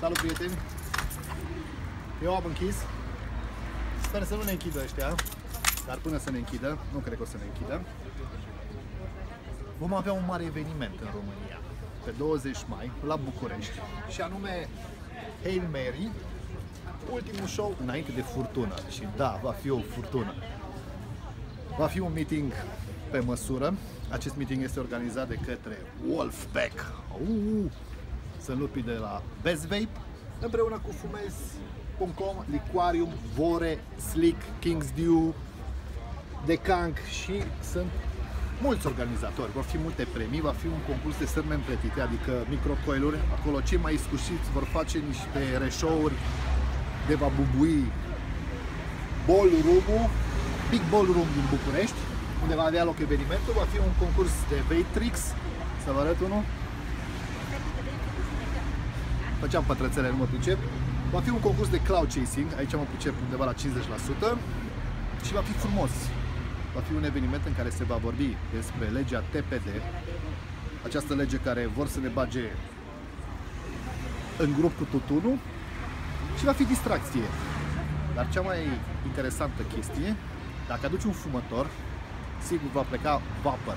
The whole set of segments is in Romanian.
Salut prieteni! Eu am închis. Sper să nu ne închidă ăștia, dar până să ne închidă, nu cred că o să ne închidă, vom avea un mare eveniment în România, pe 20 mai, la București, și anume Hail Mary, ultimul show înainte de furtună. Și da, va fi o furtună. Va fi un meeting pe măsură. Acest meeting este organizat de către Wolfpack. Uh, sunt lupii de la Best Vape, împreună cu Fumez.com, Liquarium, Vore, Slick, King's Dew, Decank și sunt mulți organizatori, vor fi multe premii, va fi un concurs de sârme împletite, adică microcoiluri, acolo cei mai iscusiți vor face niște reșouri de va bubui Ballroom, Big Ballroom din București, unde va avea loc evenimentul, va fi un concurs de Vatrix, să vă arăt unul. Făceam pătrățele, nu mă pricep. Va fi un concurs de cloud chasing, aici mă pricep undeva la 50% și va fi frumos. Va fi un eveniment în care se va vorbi despre legea TPD, această lege care vor să ne bage în grup cu tutunul și va fi distracție. Dar cea mai interesantă chestie, dacă aduci un fumător, sigur va pleca vapor.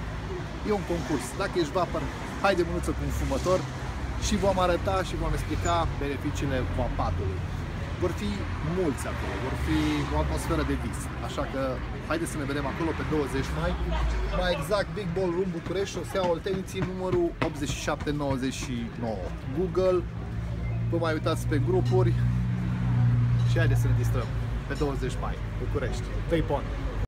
E un concurs. Dacă ești vapor, hai de mânuță cu un fumător și vom arăta și vom explica beneficiile vapatului. Vor fi mulți acolo, vor fi o atmosferă de vis. Așa că haideți să ne vedem acolo pe 20 mai. Mai exact, Big Ball Room București, șosea Olteniții, numărul 8799. Google, vă mai uitați pe grupuri și haideți să ne distrăm pe 20 mai, București. Vape on!